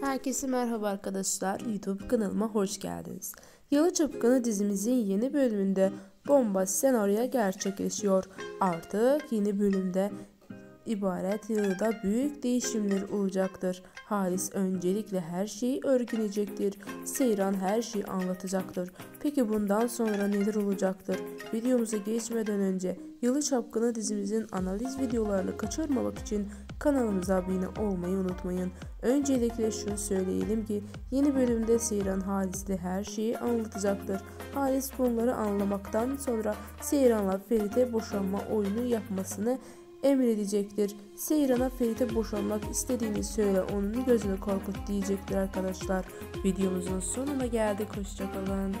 Herkese merhaba arkadaşlar. YouTube kanalıma hoş geldiniz. Yalı Çapkını dizimizin yeni bölümünde bomba senaryo gerçekleşiyor. Artık yeni bölümde ibaret yılda büyük değişimler olacaktır. Halis öncelikle her şeyi öğrenecektir. Seyran her şeyi anlatacaktır. Peki bundan sonra neler olacaktır? Videomuza geçmeden önce Yalı Çapkını dizimizin analiz videolarını kaçırmamak için kanalımıza abone olmayı unutmayın. Öncelikle şunu söyleyelim ki yeni bölümde Seyran Halis'le her şeyi anlatacaktır. Halis bunları anlamaktan sonra Seyran'la Ferit'e boşanma oyunu yapmasını emredecektir. Seyran'a Ferit'e boşanmak istediğini söyle onun gözünü korkut diyecektir arkadaşlar. Videomuzun sonuna geldik. Hoşçakalın.